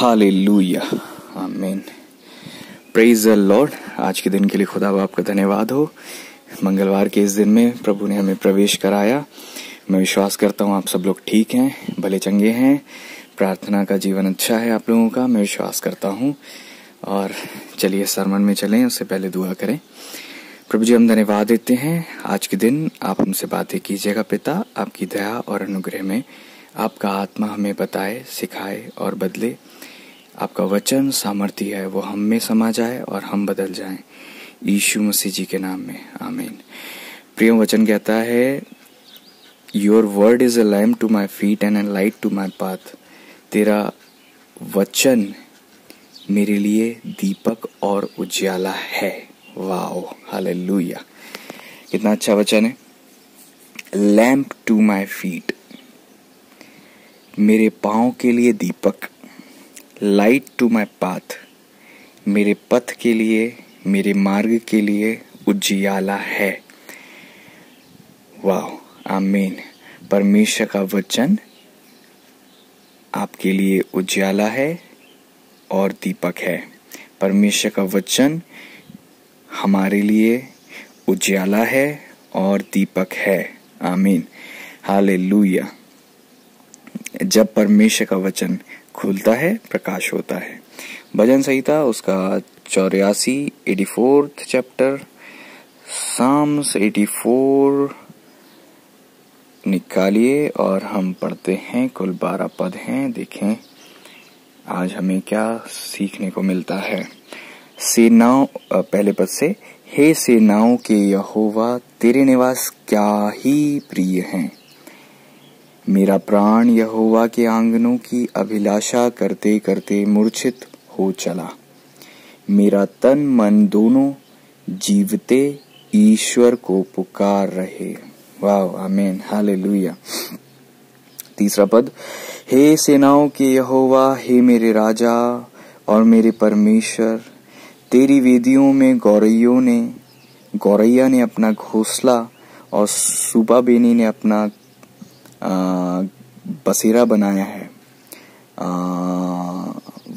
Hallelujah आमीन praise the Lord आज के दिन के लिए खुदा बाप का धन्यवाद हो। मंगलवार के इस दिन में प्रभु ने हमें प्रवेश कराया। मैं विश्वास करता हूँ आप सब लोग ठीक हैं, भले चंगे हैं। प्रार्थना का जीवन अच्छा है आप लोगों का, मैं विश्वास करता हूँ। और चलिए सरमन में चलें, उससे पहले दुआ करें। प्रभु जी, हम धन्यवाद देते हैं। आज के दिन आप हमसे बातें कीजिएगा पिता, आपकी दया और अनुग्रह में आपका आत्मा हमें बताए, सिखाए और बदले। आपका वचन, सामर्थ्य है, वो हम में समा जाए और हम बदल जाएँ। यीशु मसीह जी के नाम में, आमीन। प्रिय वचन कहता है your word is a lamp to my feet and an light to my path तेरा वचन मेरे लिए दीपक और उज्याला है। Wow, hallelujah. कितना अच्छा वचन है। लैम्प टू माई फीट मेरे पाँव के लिए दीपक लाइट टू माई पाथ मेरे पथ के लिए, मेरे मार्ग के लिए उजियाला है। वाह, आमीन। परमेश्वर का वचन आपके लिए उज्याला है और दीपक है। परमेश्वर का वचन हमारे लिए उज्याला है और दीपक है। आमीन। हालेलुया। जब परमेश्वर का वचन खुलता है, प्रकाश होता है। भजन संहिता, उसका चौरासी eighty fourth chapter Psalms eighty four निकालिए और हम पढ़ते हैं, कुल बारह पद हैं, देखें आज हमें क्या सीखने को मिलता है। सेनाओं पहले पद से, हे सेनाओं के यहोवा, तेरे निवास क्या ही प्रिय हैं। मेरा प्राण यहोवा के आंगनों की अभिलाषा करते करते मूर्छित हो चला। मेरा तन मन दोनों जीवते ईश्वर को पुकार रहे। वाह हालेलुया। तीसरा पद, हे सेनाओं के यहोवा, हे मेरे राजा और मेरे परमेश्वर, तेरी वेदियों में गौरैयों ने, गौरैया ने अपना घोसला और सुबा बेनी ने अपना बसेरा बनाया है।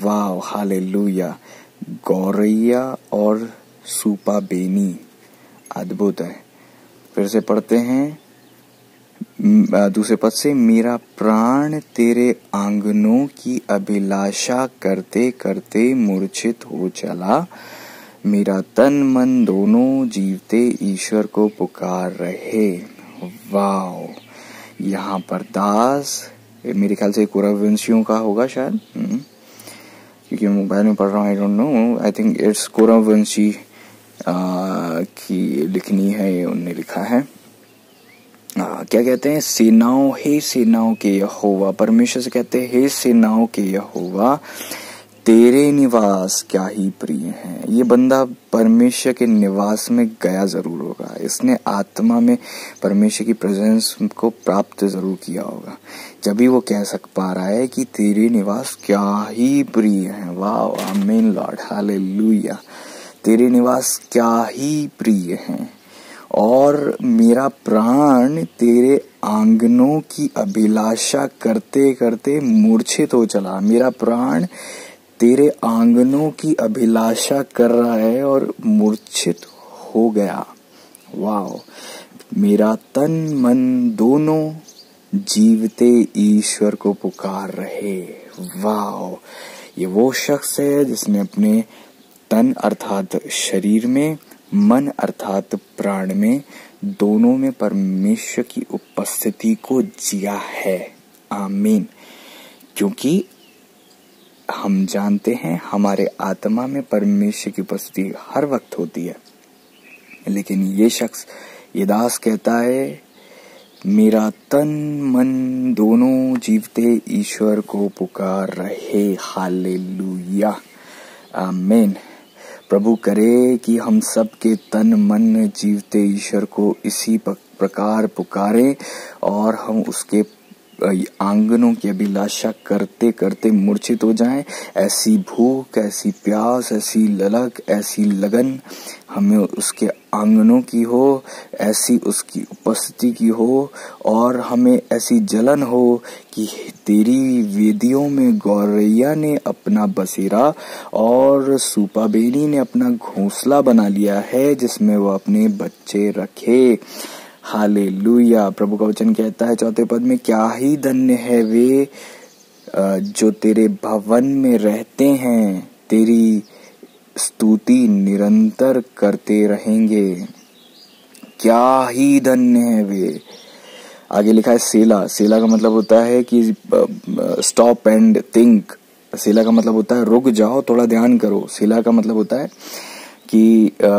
वाह हालेलुया। गौरैया और सुपा बेनी। अद्भुत है। फिर से पढ़ते हैं। दूसरे पद से, मेरा प्राण तेरे आंगनों की अभिलाषा करते करते मूर्छित हो चला। मेरा तन मन दोनों जीवते ईश्वर को पुकार रहे। वाह यहाँ पर दास मेरे ख्याल से कोरावंशियों का होगा शायद। क्योंकि मैं मोबाइल में पढ़ रहा हूँ I don't know I think it's कोरावंशी की लिखनी है ये उनने लिखा है। आ, क्या कहते हैं? सेनाओं हे सेनाओं के यहोवा परमेश्वर से कहते हैं हे सेनाओं के यहोवा तेरे निवास क्या ही प्रिय है। ये बंदा परमेश्वर के निवास में गया ज़रूर होगा। इसने आत्मा में परमेश्वर की प्रेजेंस को प्राप्त ज़रूर किया होगा। जब भी वो कह सक पा रहा है कि तेरे निवास क्या ही प्रिय है। वाह, आमीन लॉर्ड, हालेलुया। तेरे निवास क्या ही प्रिय है। और मेरा प्राण तेरे आंगनों की अभिलाषा करते करते मूर्छित हो चला। मेरा प्राण तेरे आंगनों की अभिलाषा कर रहा है और मूर्छित हो गया। वाओ, मेरा तन मन दोनों जीवते ईश्वर को पुकार रहे। वाओ, ये वो शख्स है जिसने अपने तन अर्थात शरीर में, मन अर्थात प्राण में, दोनों में परमेश्वर की उपस्थिति को जिया है। आमीन। क्योंकि हम जानते हैं हमारे आत्मा में परमेश्वर की उपस्थिति हर वक्त होती है। लेकिन ये शख्स, ये दास कहता है, मेरा तन मन दोनों जीवते ईश्वर को पुकार रहे। हालेलुया। आमीन। प्रभु करे कि हम सब के तन मन जीवते ईश्वर को इसी प्रकार पुकारें और हम उसके आंगनों की अभिलाषा करते करते मूर्छित हो जाएँ। ऐसी भूख, ऐसी प्यास, ऐसी ललक, ऐसी लगन हमें उसके आंगनों की हो, ऐसी उसकी उपस्थिति की हो और हमें ऐसी जलन हो कि तेरी वेदियों में गौरैया ने अपना बसेरा और सुपाबेनी ने अपना घोंसला बना लिया है जिसमें वो अपने बच्चे रखे। हाले प्रभु का वचन कहता है चौथे पद में क्या ही धन्य है वे जो तेरे भवन में रहते हैं। तेरी स्तुति निरंतर करते रहेंगे। क्या ही धन्य है वे। आगे लिखा है सेला। सेला का मतलब होता है कि स्टॉप एंड थिंक सेला का मतलब होता है रुक जाओ थोड़ा ध्यान करो। सेला का मतलब होता है कि आ,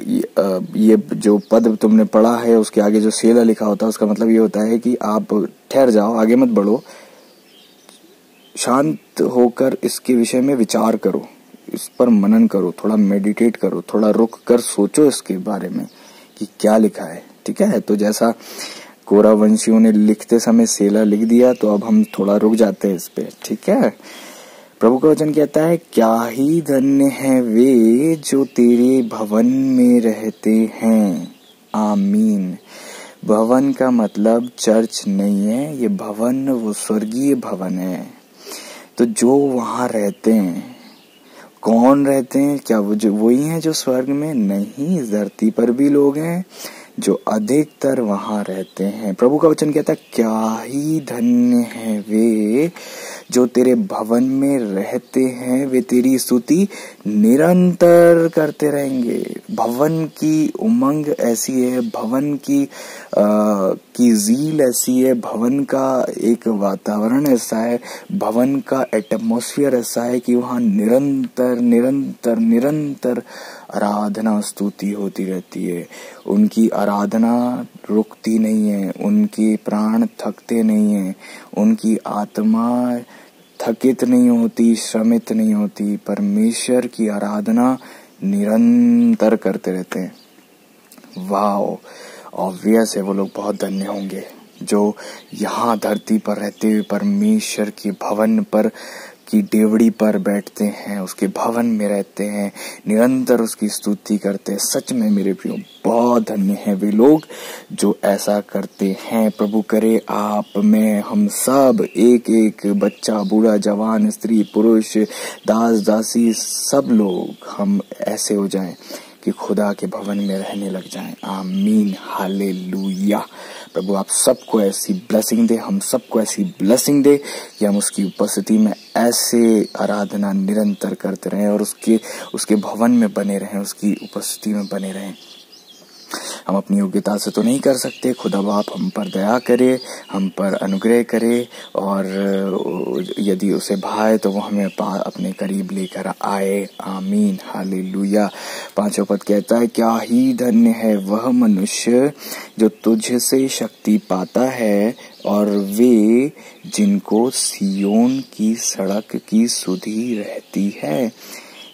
ये जो पद तुमने पढ़ा है, उसके आगे जो सेला लिखा होता है, उसका मतलब ये होता है कि आप ठहर जाओ, आगे मत बढ़ो। शांत होकर इसके विषय में विचार करो, इस पर मनन करो, थोड़ा मेडिटेट करो, थोड़ा रुक कर सोचो इसके बारे में कि क्या लिखा है, ठीक है? तो जैसा कोरा वंशियों ने लिखते समय सेला लिख दिया तो अब हम थोड़ा रुक जाते हैं इस पे, ठीक है? प्रभु का वचन कहता है, क्या ही धन्य है वे जो तेरे भवन में रहते हैं। आमीन। भवन का मतलब चर्च नहीं है, ये भवन, वो स्वर्गीय भवन है। तो जो वहाँ रहते हैं, कौन रहते हैं? क्या वो जो, वही हैं जो स्वर्ग में? नहीं, धरती पर भी लोग हैं जो अधिकतर वहाँ रहते हैं। प्रभु का वचन कहता है, क्या ही धन्य है वे जो तेरे भवन में रहते हैं वे तेरी स्तुति निरंतर करते रहेंगे। भवन की उमंग ऐसी है भवन की आ, की जील ऐसी है भवन का एक वातावरण ऐसा है भवन का एटमोस्फियर ऐसा है कि वहाँ निरंतर निरंतर निरंतर आराधना स्तुति होती रहती है। उनकी आराधना रुकती नहीं है, उनके प्राण थकते नहीं है, उनकी आत्मा थकित नहीं होती, श्रमित नहीं होती, परमेश्वर की आराधना निरंतर करते रहते हैं। वाओ ऑब्वियस है, वो लोग बहुत धन्य होंगे, जो यहाँ धरती पर रहते हुए परमेश्वर के भवन पर की डेवड़ी पर बैठते हैं, उसके भवन में रहते हैं, निरंतर उसकी स्तुति करते हैं। सच में मेरे प्रियो, बहुत धन्य है वे लोग जो ऐसा करते हैं। प्रभु करे आप, में, हम सब एक एक बच्चा, बूढ़ा, जवान, स्त्री, पुरुष, दास, दासी, सब लोग, हम ऐसे हो जाएँ कि खुदा के भवन में रहने लग जाएँ। आमीन हाले प्रभु, आप सबको ऐसी ब्लेसिंग दे, हम सबको ऐसी ब्लेसिंग दे कि हम उसकी उपस्थिति में ऐसे आराधना निरंतर करते रहें और उसके उसके भवन में बने रहें, उसकी उपस्थिति में बने रहें। हम अपनी योग्यता से तो नहीं कर सकते, खुदा बाप हम पर दया करे, हम पर अनुग्रह करे और यदि उसे भाए तो वो हमें अपने करीब लेकर आए। आमीन। हाली लुया पाँचों पद कहता है, क्या ही धन्य है वह मनुष्य जो तुझसे शक्ति पाता है और वे जिनको सियोन की सड़क की सुधी रहती है।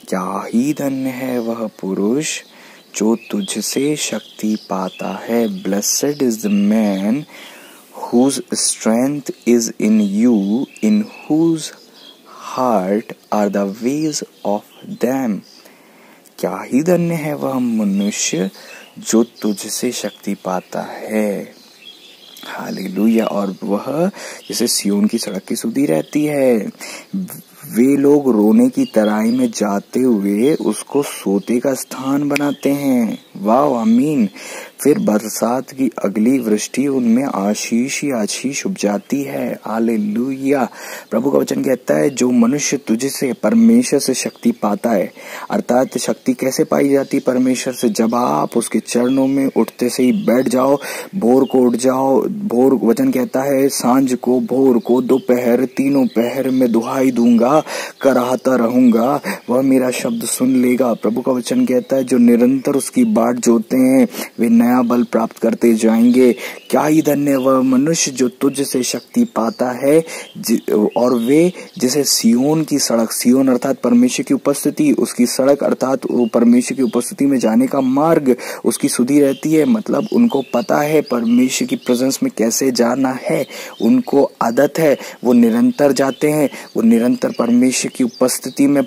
क्या ही धन्य है वह पुरुष जो तुझसे शक्ति पाता है। Blessed is the man whose strength is in you in whose heart are the ways of them क्या ही धन्य है वह मनुष्य जो तुझसे शक्ति पाता है। हालेलुया। और वह जैसे सियोन की सड़क की सुधी रहती है। वे लोग रोने की तराई में जाते हुए उसको सोते का स्थान बनाते हैं। वाह अमीन फिर बरसात की अगली वृष्टि उनमें आशीष ही आशीष उपजाती है। आले प्रभु का वचन कहता है, जो मनुष्य तुझसे परमेश्वर से शक्ति पाता है। अर्थात शक्ति कैसे पाई जाती परमेश्वर से? जब आप उसके चरणों में उठते से ही बैठ जाओ, भोर को उठ जाओ, भोर, वचन कहता है, साँझ को, भोर को, दोपहर, तीनों पहर में दुहाई दूँगा, कराहता रहूँगा। वह मेरा शब्द सुन लेगा। प्रभु का वचन कहता है, जो निरंतर उसकी बाट जोते हैं, वे नया बल प्राप्त करते जाएँगे। क्या ही धन्य वह मनुष्य जो तुझ से शक्ति पाता है और वे जैसे सियोन की सड़क सियोन अर्थात परमेश्वर की उपस्थिति, उसकी सड़क अर्थात परमेश्वर की उपस्थिति में जाने का मार्ग, उसकी सुधी रहती है। मतलब उनको पता है परमेश्वर की प्रेजेंस में कैसे जाना है। उनको आदत है, वो निरंतर जाते हैं, वो निरंतर परमेश्वर की उपस्थिति में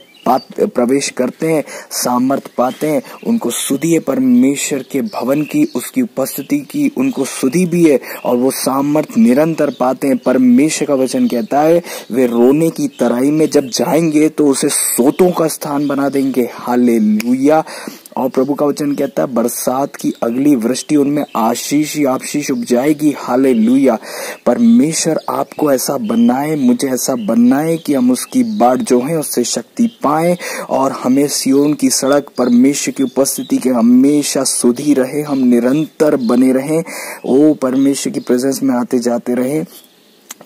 प्रवेश करते हैं, सामर्थ पाते हैं, उनको सुधी है परमेश्वर के भवन की, उसकी उपस्थिति की, उनको सुधी भी है, और वो सामर्थ निरंतर पाते हैं। परमेश्वर का वचन कहता है, वे रोने की तराई में जब जाएँगे तो उसे सोतों का स्थान बना देंगे। हाले और प्रभु का वचन कहता है, बरसात की अगली वृष्टि उनमें आशीष ही आशीष उग जाएगी हाले लुया परमेश्वर आपको ऐसा बनना है मुझे ऐसा बनना है कि हम उसकी बाट जो है उससे शक्ति पाए और हमें सियोन की सड़क, परमेश्वर की उपस्थिति के हमेशा सुधी रहे, हम निरंतर बने रहें, ओ परमेश्वर की प्रेजेंस में आते जाते रहे।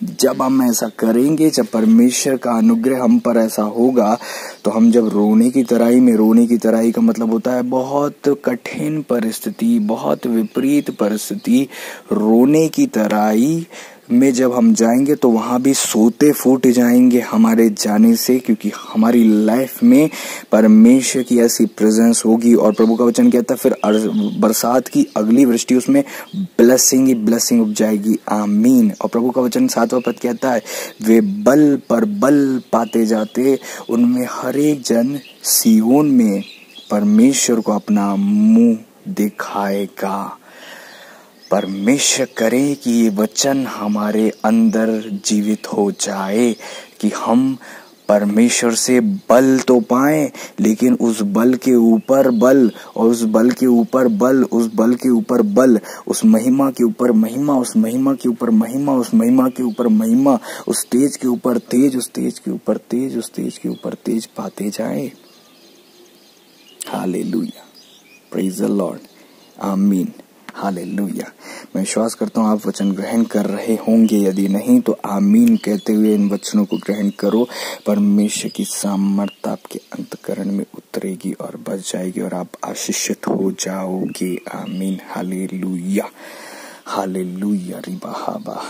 जब हम ऐसा करेंगे, जब परमेश्वर का अनुग्रह हम पर ऐसा होगा तो हम जब रोने की तराई में, रोने की तराई का मतलब होता है बहुत कठिन परिस्थिति, बहुत विपरीत परिस्थिति, रोने की तराई में जब हम जाएँगे तो वहाँ भी सोते फूट जाएँगे हमारे जाने से, क्योंकि हमारी लाइफ में परमेश्वर की ऐसी प्रेजेंस होगी और प्रभु का वचन कहता है, फिर बरसात की अगली वृष्टि उसमें ब्लेसिंग ही ब्लेसिंग उप जाएगी आमीन। और प्रभु का वचन सातवां पद कहता है, वे बल पर बल पाते जाते, उनमें हर एक जन सियोन में परमेश्वर को अपना मुँह दिखाएगा। परमेश्वर करे कि ये वचन हमारे अंदर जीवित हो जाए, कि हम परमेश्वर से बल तो पाए, लेकिन उस बल के ऊपर बल, और उस बल के ऊपर बल, उस बल के ऊपर बल, उस महिमा के ऊपर महिमा, उस महिमा के ऊपर महिमा, उस महिमा के ऊपर महिमा, उस तेज के ऊपर तेज, उस तेज के ऊपर तेज, उस तेज के ऊपर तेज पाते जाए। Hallelujah. Praise the Lord amen hallelujah. मैं विश्वास करता हूँ आप वचन ग्रहण कर रहे होंगे, यदि नहीं तो आमीन कहते हुए इन वचनों को ग्रहण करो। परमेश्वर की सामर्थ आपके अंतकरण में उतरेगी और बच जाएगी और आप आशीषित हो जाओगे। आमीन। हालेलुया। हालेलुया। रिबा हाबा।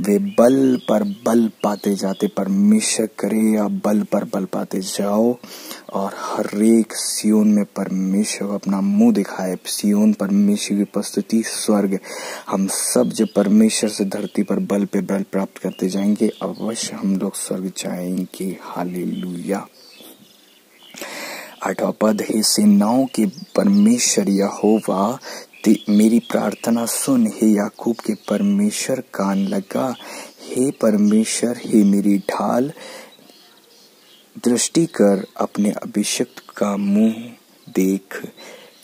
वे बल पर बल पाते जाते परमेश्वर करे या बल पर बल पाते जाओ। और हर एक सियोन में परमेश्वर अपना मुँह दिखाए, सियोन परमेश्वर की उपस्थिति, स्वर्ग। हम सब जब परमेश्वर से धरती पर बल पे बल प्राप्त करते जाएँगे, अवश्य हम लोग स्वर्ग जाएँगे। हालेलुया। आठवा पद है सेनाओं के परमेश्वर यहोवा मेरी प्रार्थना सुन। हे याकूब के परमेश्वर, कान लगा। हे परमेश्वर, हे मेरी ढाल। दृष्टि कर अपने अभिषक्त का मुँह देख।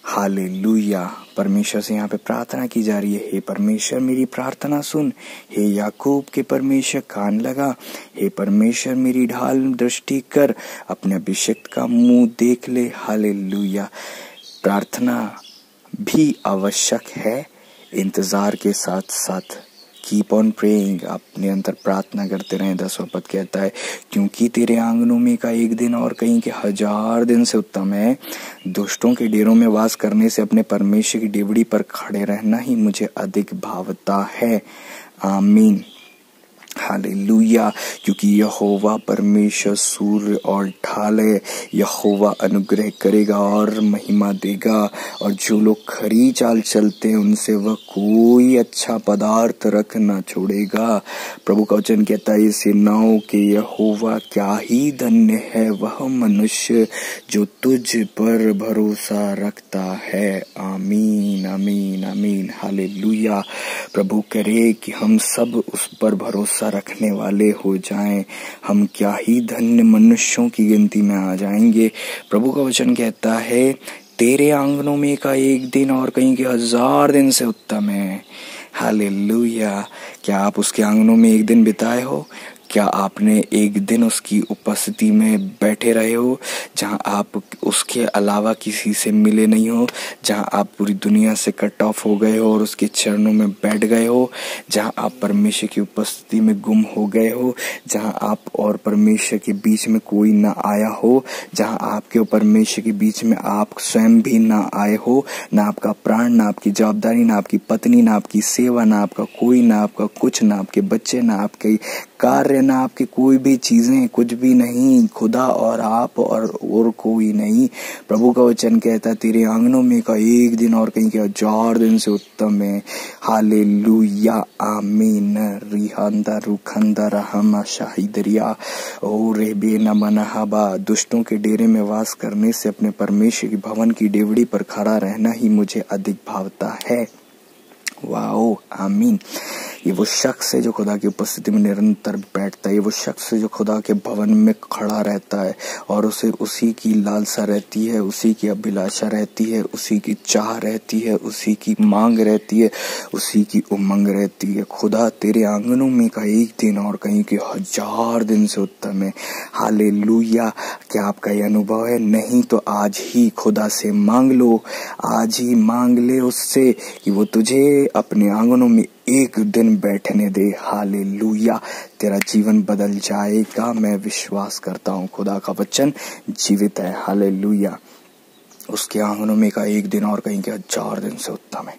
हाले हालेलुया। परमेश्वर से यहाँ पे प्रार्थना की जा रही है, हे परमेश्वर, मेरी प्रार्थना सुन। हे याकूब के परमेश्वर, कान लगा। हे परमेश्वर, मेरी ढाल दृष्टि कर। अपने अभिषेक का मुँह देख ले। हालेलुया। प्रार्थना भी आवश्यक है, इंतज़ार के साथ साथ कीप ऑन प्रेइंग आप निरंतर प्रार्थना करते रहें। दसवा पद कहता है, क्योंकि तेरे आंगनों में का एक दिन और कहीं के हज़ार दिन से उत्तम है। दुष्टों के डेरों में वास करने से अपने परमेश्वर की डेवड़ी पर खड़े रहना ही मुझे अधिक भावता है। आमीन। हालेलुया क्योंकि यहोवा परमेश्वर सूर्य और ढाल है। यहोवा अनुग्रह करेगा और महिमा देगा, और जो लोग खरी चाल चलते हैं, उनसे वह कोई अच्छा पदार्थ रख ना छोड़ेगा। प्रभु का वचन कहता है सेनाओं के यहोवा क्या ही धन्य है, वह मनुष्य जो तुझ पर भरोसा रखता है। आमीन आमीन आमीन। हालेलुया। प्रभु करे कि हम सब उस पर भरोसा भरोसा रखने वाले हो जाएँ। हम क्या ही धन्य मनुष्यों की गिनती में आ जाएँगे। प्रभु का वचन कहता है, तेरे आंगनों में का एक दिन और कहीं के हज़ार दिन से उत्तम है। हालेलुया। क्या आप उसके आंगनों में एक दिन बिताए हो? क्या आपने एक दिन उसकी उपस्थिति में बैठे रहे हो, जहाँ आप उसके अलावा किसी से मिले नहीं हो, जहाँ आप पूरी दुनिया से कट ऑफ़ हो गए हो और उसके चरणों में बैठ गए हो, जहाँ आप परमेश्वर की उपस्थिति में गुम हो गए हो, जहाँ आप और परमेश्वर के बीच में कोई ना आया हो, जहाँ आपके और परमेश्वर के बीच में आप स्वयं भी ना आए हो, ना आपका प्राण, ना आपकी जवाबदारी, ना आपकी पत्नी, ना आपकी सेवा, ना आपका कोई, ना आपका कुछ, ना आपके बच्चे, ना आपके कार्य ना आपकी कोई भी चीज़ें, कुछ भी नहीं, खुदा और आप और और कोई नहीं। प्रभु का वचन कहता है, तेरे आंगनों में का एक दिन और कहीं के हज़ार दिन से उत्तम है। हाले लुया आमीन। रिहांदा रुखंदा रहमा शाहिदरिया। ओ रे बे न मनहाबा, दुष्टों के डेरे में वास करने से अपने परमेश्वर की भवन की डेवड़ी पर खड़ा रहना ही मुझे अधिक भावता है। वाओ, आमीन। ये वो शख्स है जो खुदा की उपस्थिति में निरंतर बैठता है, ये वो शख्स है जो खुदा के भवन में खड़ा रहता है और उसे उसी की लालसा रहती है, उसी की अभिलाषा रहती है, उसी की चाह रहती है, उसी की मांग रहती है, उसी की उमंग रहती है। खुदा तेरे आंगनों में का एक दिन और कहीं के हज़ार दिन से उत्तम है। हाले क्या आपका ये अनुभव है? नहीं तो आज ही खुदा से मांग लो। आज ही मांग ले उससे कि वो तुझे अपने आंगनों में एक दिन बैठने दे। हाले लुया तेरा जीवन बदल जाएगा। मैं विश्वास करता हूँ खुदा का वचन जीवित है। हाले उसके आंगनों में का एक दिन और कहीं के हज़ार दिन से उत्तम है।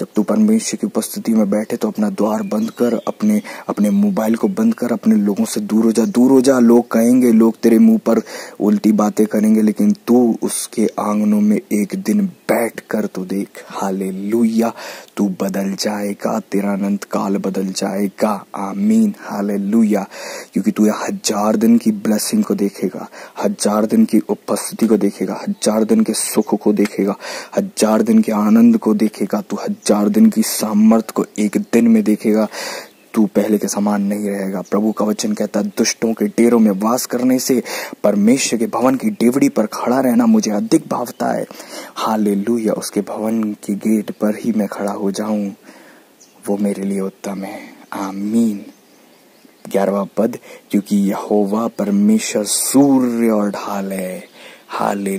जब तू परमेश्वर की उपस्थिति में बैठे तो अपना द्वार बंद कर, अपने अपने मोबाइल को बंद कर, अपने लोगों से दूर हो जा। दूर हो जा, लोग कहेंगे, लोग तेरे मुँह पर उल्टी बातें करेंगे, लेकिन तू उसके आंगनों में एक दिन बैठ कर तो देख हाले तू बदल जाएगा, तेरा अनंत काल बदल जाएगा। आमीन हाले क्योंकि तू हज़ार दिन की ब्लेसिंग को देखेगा, हज़ार दिन की उपस्थिति को देखेगा, हज़ार दिन के सुख को देखेगा, हज़ार दिन के आनंद को देखेगा, तू हज़ार दिन की सामर्थ को एक दिन में देखेगा, तू पहले के समान नहीं रहेगा। प्रभु का वचन कहता दुष्टों के डेरों में वास करने से परमेश्वर के भवन की डेवड़ी पर खड़ा रहना मुझे अधिक भावता है। हाले उसके भवन के गेट पर ही मैं खड़ा हो जाऊँ, वो मेरे लिए उत्तम है। आमीन। ग्यारहवा पद, क्योंकि यहोवा परमेश्वर सूर्य और ढाल है। हाले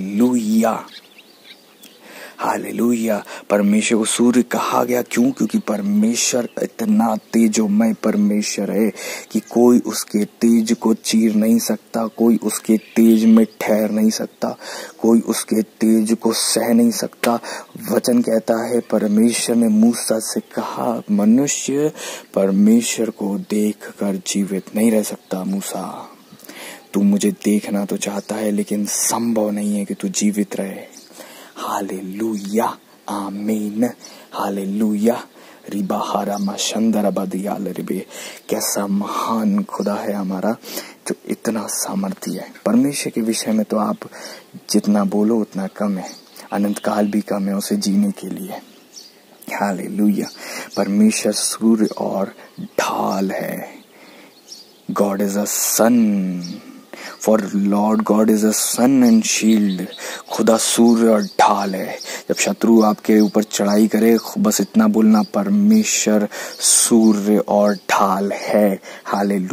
हालेलुया। परमेश्वर को सूर्य कहा गया, क्यों? क्योंकि परमेश्वर इतना तेजोमय परमेश्वर है कि कोई उसके तेज को चीर नहीं सकता, कोई उसके तेज में ठहर नहीं सकता, कोई उसके तेज को सह नहीं सकता। वचन कहता है, परमेश्वर ने मूसा से कहा, मनुष्य परमेश्वर को देख कर जीवित नहीं रह सकता, मूसा। तू मुझे देखना तो चाहता है, लेकिन संभव नहीं है कि तू जीवित रहे। हालेलुया आमीन हालेलुया रिबा मशंदर बदियाल रिबे कैसा महान खुदा है हमारा जो इतना सामर्थ्य है परमेश्वर के विषय में तो आप जितना बोलो उतना कम है अनंत काल भी कम है उसे जीने के लिए हालेलुया परमेश्वर सूर्य और ढाल है God is a sun for Lord God is a sun and shield खुदा सूर्य और ढाल है। जब शत्रु आपके ऊपर चढ़ाई करे, बस इतना बोलना, परमेश्वर सूर्य और ढाल है। हाले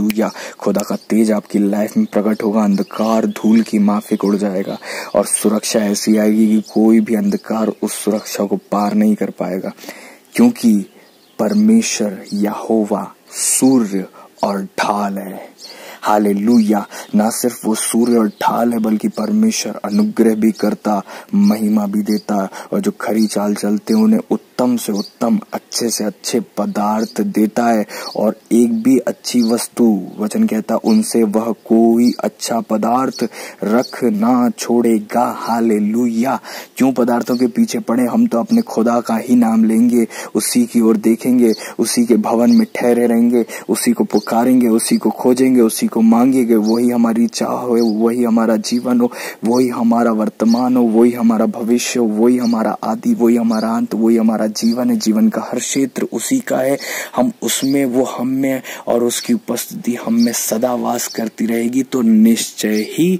खुदा का तेज आपकी लाइफ में प्रकट होगा, अंधकार धूल की माफिक उड़ जाएगा और सुरक्षा ऐसी आएगी कि कोई भी अंधकार उस सुरक्षा को पार नहीं कर पाएगा। क्योंकि परमेश्वर यहोवा सूर्य और ढाल है। हाले ना सिर्फ़ वो सूर्य और ढाल है, बल्कि परमेश्वर अनुग्रह भी करता, महिमा भी देता, और जो खरी चाल चलते उन्हें उत्तम से उत्तम, अच्छे से अच्छे पदार्थ देता है और एक भी अच्छी वस्तु, वचन कहता, उनसे वह कोई अच्छा पदार्थ रख ना छोड़ेगा। हाले क्यों पदार्थों के पीछे पड़े? हम तो अपने खुदा का ही नाम लेंगे, उसी की ओर देखेंगे, उसी के भवन में ठहरे रहेंगे, उसी को पुकारेंगे, उसी को खोजेंगे, उसी को मांगेंगे। वही हमारी चाह हो, वही हमारा जीवन हो, वही हमारा वर्तमान हो, वही हमारा भविष्य हो, वही हमारा आदि, वही हमारा अंत, वही हमारा जीवन है, जीवन का हर क्षेत्र उसी का है। हम उसमें, वो हम में और उसकी उपस्थिति हम में सदा वास करती रहेगी तो निश्चय ही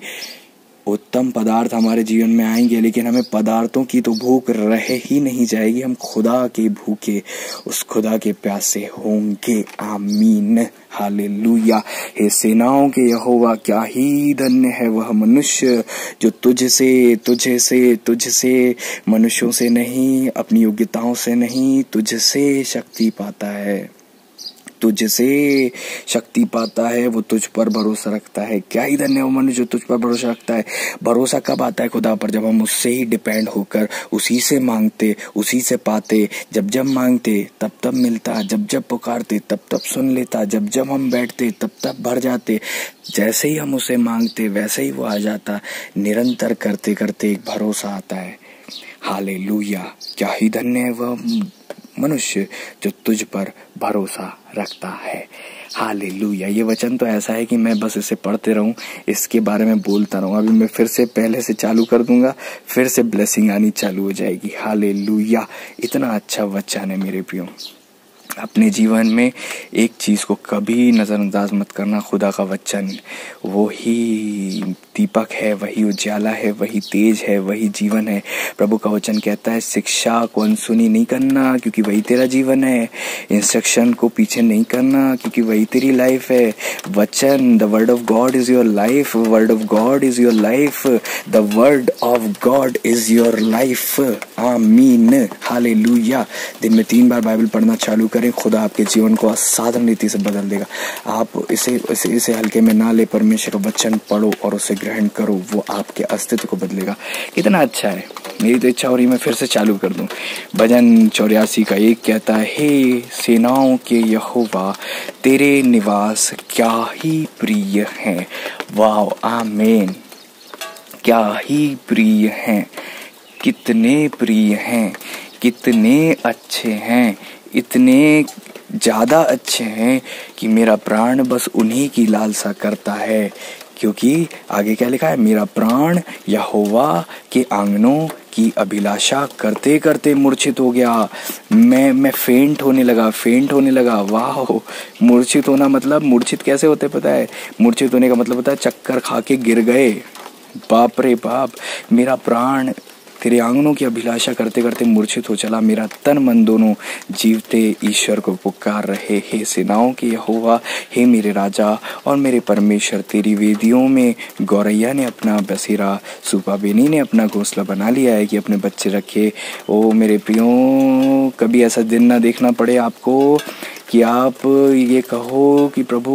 उत्तम पदार्थ हमारे जीवन में आएँगे, लेकिन हमें पदार्थों की तो भूख रह ही नहीं जाएगी। हम खुदा के भूखे, उस खुदा के प्यासे होंगे। आमीन। हालेलुया। हे सेनाओं के यहोवा, क्या ही धन्य है वह मनुष्य जो तुझसे तुझे से तुझसे मनुष्यों से नहीं, अपनी योग्यताओं से नहीं, तुझसे शक्ति पाता है। तुझसे शक्ति पाता है, वो तुझ पर भरोसा रखता है। क्या ही धन्य वो मनुष्य जो तुझ पर भरोसा रखता है। भरोसा कब आता है खुदा पर? जब हम उससे ही डिपेंड होकर, उसी से मांगते, उसी से पाते। जब जब मांगते, तब तब मिलता। जब जब पुकारते, तब तब सुन लेता। जब जब हम बैठते, तब तब भर जाते। जैसे ही हम उसे मांगते, वैसे ही वो आ जाता। निरंतर करते करते एक भरोसा आता है। हाले क्या ही धन्य है वह मनुष्य जो तुझ पर भरोसा रखता है। हाले ये वचन तो ऐसा है कि मैं बस इसे पढ़ते रहूँ, इसके बारे में बोलता रहूँ। अभी मैं फिर से पहले से चालू कर दूँगा, फिर से ब्लेसिंग आनी चालू हो जाएगी। हाले इतना अच्छा वचन है मेरे प्रियो। अपने जीवन में एक चीज़ को कभी नज़रअंदाज मत करना, खुदा का वचन। वो ही दीपक है, वही उजाला है, वही तेज है, वही जीवन है। प्रभु का वचन कहता है, शिक्षा को अनसुनी नहीं करना क्योंकि वही तेरा जीवन है। इंस्ट्रक्शन को पीछे नहीं करना क्योंकि वही तेरी लाइफ है। वचन the word of God is your life word of God is your life the word of God is your life amen hallelujah दिन में तीन बार बाइबल पढ़ना चालू करें। खुदा आपके जीवन को असाधारण रीति से बदल देगा। आप इसे इसे, इसे हल्के में ना ले परमेश्वर का वचन पढ़ो और उसे ग्रहण करो वो आपके अस्तित्व को बदलेगा। कितना अच्छा है। मेरी तो इच्छा हो रही मैं फिर से चालू कर दूँ। भजन चौरासी का एक कहता है हे सेनाओं के यहोवा तेरे निवास क्या ही प्रिय है? वाह आमेन। क्या ही प्रिय हैं। कितने प्रिय हैं कितने अच्छे हैं। इतने ज़्यादा अच्छे हैं कि मेरा प्राण बस उन्हीं की लालसा करता है। क्योंकि आगे क्या लिखा है? मेरा प्राण यहोवा के आंगनों की अभिलाषा करते करते मूर्छित हो गया। मैं मैं फेंट होने लगा फेंट होने लगा। वाह, मूर्छित होना मतलब मूर्छित कैसे होते पता है? मूर्छित होने का मतलब होता है चक्कर खा के गिर गए। बाप रे बाप, मेरा प्राण तेरे आंगनों की अभिलाषा करते करते मूर्छित हो चला। मेरा तन मन दोनों जीवते ईश्वर को पुकार रहे। हे सेनाओं के यहोवा, हे मेरे राजा और मेरे परमेश्वर, तेरी वेदियों में गौरैया ने अपना बसेरा सुपा बेनी ने अपना घोंसला बना लिया है कि अपने बच्चे रखे। ओ मेरे प्रियो, कभी ऐसा दिन ना देखना पड़े आपको कि आप ये कहो कि प्रभु,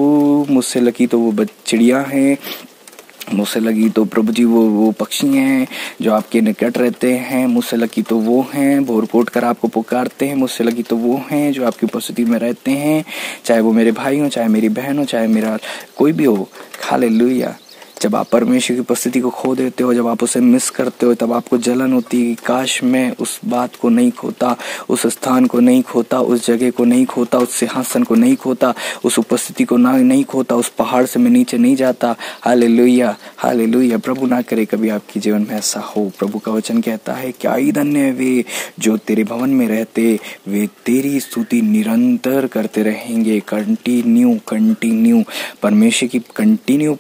मुझसे लकी तो वो चिड़िया हैं। मुझसे लगी तो प्रभु जी, वो वो पक्षी हैं जो आपके निकट रहते हैं। मुझसे लगी तो वो हैं भोर कोट कर आपको पुकारते हैं। मुझसे लगी तो वो हैं जो आपकी उपस्थिति में रहते हैं। चाहे वो मेरे भाई हों, चाहे मेरी बहन हो, चाहे मेरा कोई भी हो। खाले लुया जब आप परमेश्वर की उपस्थिति को खो देते हो, जब आप उसे मिस करते हो, तब आपको जलन होती है काश मैं उस बात को नहीं खोता, उस स्थान को नहीं खोता, उस जगह को नहीं खोता, उस सिंहासन को नहीं खोता, उस उपस्थिति को ना, नहीं खोता, उस पहाड़ से मैं नीचे नहीं जाता। हाले लुहिया हाले लुहिया प्रभु ना करे कभी आपके जीवन में ऐसा हो। प्रभु का वचन कहता है, क्या ही धन्य है वे जो तेरे भवन में रहते, वे तेरी स्तुति निरंतर करते रहेंगे। Continue continue. परमेश्वर की कंटिन्यू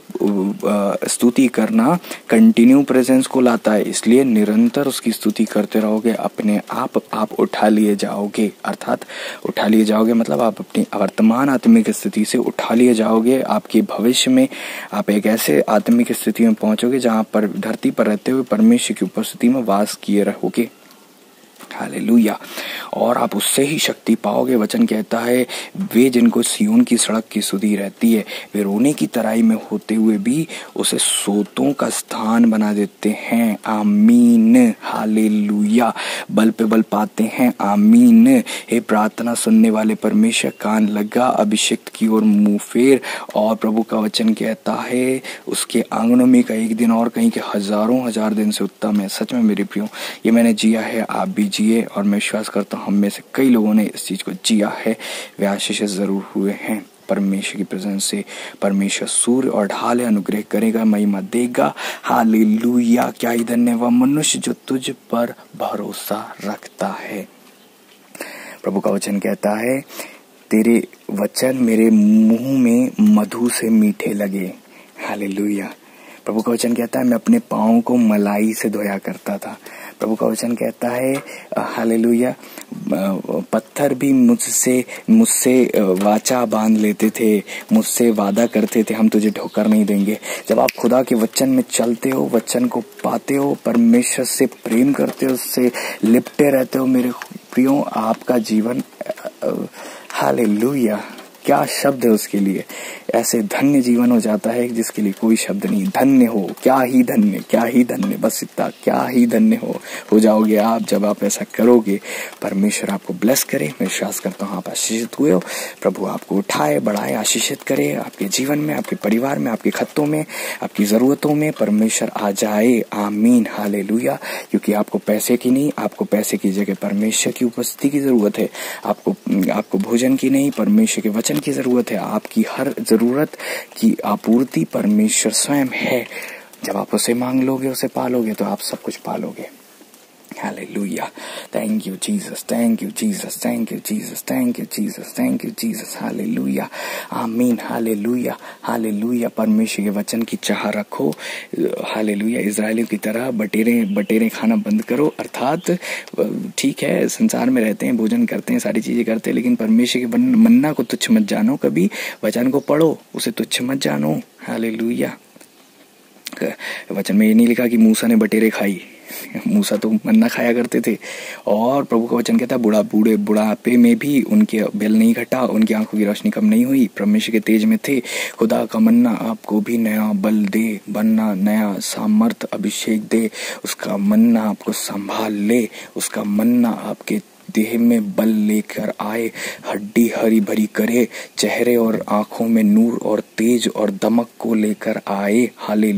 स्तुति करना कंटिन्यू प्रेजेंस को लाता है। इसलिए निरंतर उसकी स्तुति करते रहोगे, अपने आप आप उठा लिए जाओगे। अर्थात उठा लिए जाओगे मतलब आप अपनी वर्तमान आत्मिक स्थिति से उठा लिए जाओगे। आपके भविष्य में आप एक ऐसे आत्मिक स्थिति में पहुंचोगे जहाँ पर धरती पर रहते हुए परमेश्वर की उपस्थिति में वास किए रहोगे। हालेलुया। और आप उससे ही शक्ति पाओगे, वचन कहता है, वे जिनको सियोन की सड़क की सुधी रहती है, वे रोने की तराई में होते हुए भी उसे सोतों का स्थान बना देते हैं। आमीन। हालेलुया। बल पे बल पाते हैं। आमीन। हे प्रार्थना सुनने वाले परमेश्वर, कान लगा अभिषेक की ओर, मुँह फेर। और प्रभु का वचन कहता है, उसके आंगनों में का एक दिन और कहीं के हज़ारों हज़ार दिन से उत्तम है। सच में मेरे प्रियो, ये मैंने जिया है, आप भी जिए। और मैं विश्वास करता हूँ, हम में से कई लोगों ने इस चीज़ को जिया है। वे आशीष ज़रूर हुए हैं। परमेश्वर की प्रेजेंस से परमेश्वर सूर्य और ढाल अनुग्रह करेगा, महिमा देगा। हालेलुया। क्या ही धन्य वह मनुष्य जो तुझ पर भरोसा रखता है? प्रभु का वचन कहता है, तेरे वचन मेरे मुँह में मधु से मीठे लगे। हालेलुया। प्रभु का वचन कहता है, मैं अपने पाँव को मलाई से धोया करता था। प्रभु का वचन कहता है हालेलुया पत्थर भी मुझसे मुझसे वाचा बाँध लेते थे, मुझसे वादा करते थे, हम तुझे ठोकर नहीं देंगे। जब आप खुदा के वचन में चलते हो, वचन को पाते हो, परमेश्वर से प्रेम करते हो, उससे लिपटे रहते हो, मेरे प्रियो, आपका जीवन हालेलुया। क्या शब्द है उसके लिए? ऐसे धन्य जीवन हो जाता है जिसके लिए कोई शब्द नहीं। धन्य हो, क्या ही धन्य, क्या ही धन्य, बस इतना, क्या ही धन्य हो। हो जाओगे आप जब आप ऐसा करोगे। परमेश्वर आपको ब्लेस करे। मैं विश्वास करता हूँ आप आशीषित हुए हो। प्रभु आपको उठाए, बढ़ाए, आशीषित करे। आपके जीवन में, आपके परिवार में, आपके खत्तों में, आपकी जरूरतों में परमेश्वर आ जाए। आमीन। हाले क्योंकि आपको पैसे की नहीं, आपको पैसे की जगह परमेश्वर की उपस्थिति की ज़रूरत है। आपको आपको भोजन की नहीं, परमेश्वर के वचन की ज़रूरत है, आपकी हर ज़रूरत की आपूर्ति परमेश्वर स्वयं है। जब आप उसे मांग लोगे, उसे पालोगे तो आप सब कुछ पालोगे। Hallelujah. Thank you, Jesus. Thank you, Jesus. Thank you, Jesus. Thank you, Jesus. Thank you, Jesus. Hallelujah. आमीन हालेलुया हालेलुया परमेश्वर के वचन की चाह रखो हालेलुया इसराइलियों की तरह बटेरे बटेरे खाना बंद करो अर्थात ठीक है संसार में रहते हैं भोजन करते हैं सारी चीज़ें करते हैं लेकिन परमेश्वर के मन्ना को तुच्छ मत जानो कभी वचन को पढ़ो उसे तुच्छ मत जानो हालेलुया वचन में ये नहीं लिखा कि मूसा ने बटेरे खाई मूसा तो मन्ना खाया करते थे। और प्रभु का वचन कहता है बुढ़ा, बूढ़े, बुढ़ापे में भी उनके बेल नहीं घटा, उनकी आँखों की रोशनी कम नहीं हुई। परमेश्वर के तेज में थे। खुदा का मन्ना आपको भी नया बल दे, बनना नया सामर्थ, अभिषेक दे। उसका मन्ना आपको संभाल ले। उसका मन्ना आपके देह में बल लेकर आए, हड्डी हरी भरी करे, चेहरे और आँखों में नूर और तेज और दमक को लेकर आए। हाले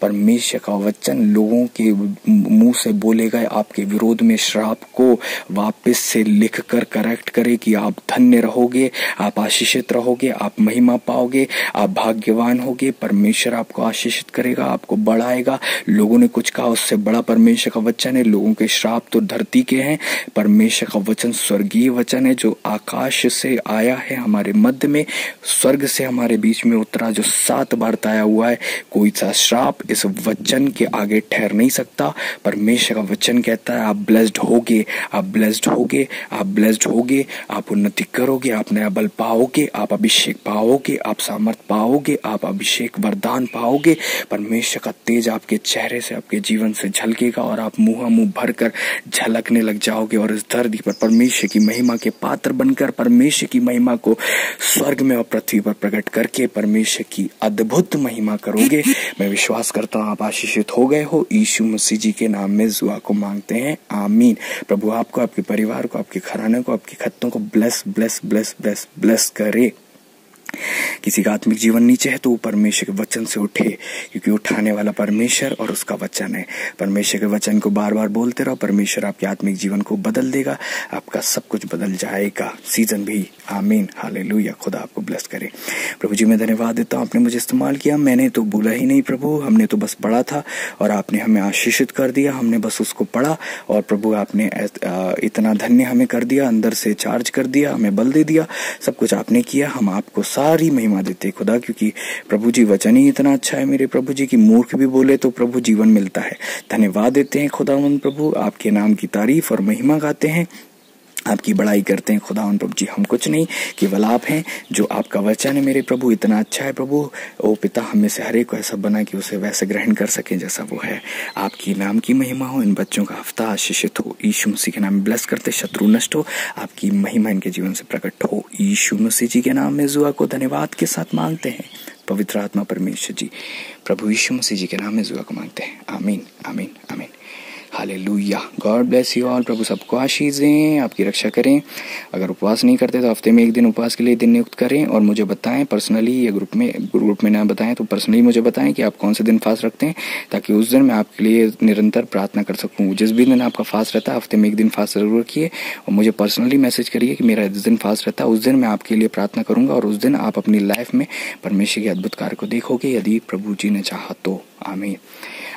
परमेश्वर का वचन लोगों के मुँह से बोले गए, आपके विरोध में श्राप को वापस से लिख कर करेक्ट करे कि आप धन्य रहोगे, आप आशीषित रहोगे, आप महिमा पाओगे, आप भाग्यवान होगे। परमेश्वर आपको आशीषित करेगा, आपको बढ़ाएगा। लोगों ने कुछ कहा, उससे बड़ा परमेश्वर का वचन है, लोगों के श्राप तो धरती के हैं, पर परमेश्वर का वचन स्वर्गीय वचन है, जो आकाश से आया है, हमारे मध्य में, स्वर्ग से हमारे बीच में उतरा, जो सात बार ताया हुआ है। कोई सा श्राप इस वचन के आगे ठहर नहीं सकता। परमेश्वर का वचन कहता है, आप ब्लेस्ड होगे, आप ब्लेस्ड होगे, आप ब्लेस्ड होगे, आप उन्नति करोगे, आप नया बल पाओगे, आप अभिषेक पाओगे, आप सामर्थ पाओगे, आप अभिषेक वरदान पाओगे। परमेश्वर का तेज आपके चेहरे से, आपके जीवन से झलकेगा और आप मुँह मुँह भरकर झलकने लग जाओगे और इस धरती पर परमेश्वर की महिमा के पात्र बनकर, परमेश्वर की महिमा को स्वर्ग में और पृथ्वी पर प्रकट करके परमेश्वर की अद्भुत महिमा करोगे। मैं विश्वास करता हूँ, आप आशीषित हो गए हो। यीशु मसीह जी के नाम में जुआ को मांगते हैं। आमीन। प्रभु, आपको, आपके परिवार को, आपके घराने को, आपके खत्तों को bless bless bless bless bless करे। किसी का आत्मिक जीवन नीचे है तो वो परमेश्वर के वचन से उठे, क्योंकि उठाने वाला परमेश्वर और उसका वचन है। परमेश्वर के वचन को बार बार बोलते रहो, परमेश्वर आपके आत्मिक जीवन को बदल देगा, आपका सब कुछ बदल जाएगा। सीज़न भी। आमीन हाले खुदा आपको ब्लेस करे। प्रभु जी, मैं धन्यवाद देता हूँ, आपने मुझे इस्तेमाल किया। मैंने तो बोला ही नहीं प्रभु, हमने तो बस पढ़ा था और आपने हमें आशीषित कर दिया, हमने बस उसको पढ़ा और प्रभु आपने इतना धन्य हमें कर दिया, अंदर से चार्ज कर दिया, हमें बल दे दिया, सब कुछ आपने किया, हम आपको साथ सारी महिमा देते खुदा, क्योंकि प्रभु जी वचन ही इतना अच्छा है मेरे प्रभु जी की मूर्ख भी बोले तो प्रभु जीवन मिलता है। धन्यवाद देते हैं खुदावन प्रभु, आपके नाम की तारीफ़ और महिमा गाते हैं। आपकी बड़ाई करते हैं, खुदा उन प्रभु जी, हम कुछ नहीं, केवल आप हैं, जो आपका वचन है मेरे प्रभु, इतना अच्छा है प्रभु। ओ पिता, हमें से हर को ऐसा बना कि उसे वैसे ग्रहण कर सके जैसा वो है। आपकी नाम की महिमा हो, इन बच्चों का हफ़्ता आशीषित हो। ईशु मसीह के नाम ब्लस करते, शत्रु नष्ट हो। आपकी महिमा इनके जीवन से प्रकट हो। ईशु मसीह जी के नाम में जुआ को धन्यवाद के साथ मांगते हैं। पवित्र आत्मा परमेश्वर जी, प्रभु यीशु मसीह जी के नाम में जुआ को मांगते हैं। आमीन आमीन आमीन। Hallelujah God bless you all प्रभु सबको आशीष दें आपकी रक्षा करें। अगर उपवास नहीं करते तो हफ़्ते में एक दिन उपवास के लिए दिन नियुक्त करें और मुझे बताएँ पर्सनली या ग्रुप में ग्रुप में ना बताएँ तो पर्सनली मुझे बताएँ कि आप कौन से दिन फास्ट रखते हैं ताकि उस दिन मैं आपके लिए निरंतर प्रार्थना कर सकूँ। जिस भी दिन आपका फास्ट रहता है, हफ़्ते में एक दिन फास्ट ज़रूर रखिए और मुझे पर्सनली मैसेज करिए कि मेरा जिस दिन फास्ट रहता है, उस दिन मैं आपके लिए प्रार्थना करूँगा और उस दिन आप अपनी लाइफ में परमेश्वर के अद्भुत कार्य को देखोगे यदि प्रभु जी ने चाहा तो। आमीन।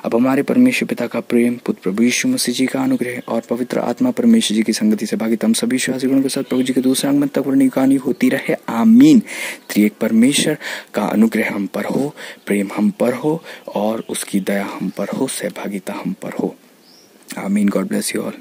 अब हमारे परमेश्वर पिता का प्रेम, पुत्र प्रभु यीशु मसीह जी का अनुग्रह और पवित्र आत्मा परमेश्वर जी की संगति से भागी तम सभी विश्वासी गुणों के साथ प्रभु जी के दूसरे अंग तक कहानी होती रहे। आमीन। त्रिएक परमेश्वर का अनुग्रह हम पर हो, प्रेम हम पर हो और उसकी दया हम पर हो, सहभागिता हम पर हो। आमीन। God bless you all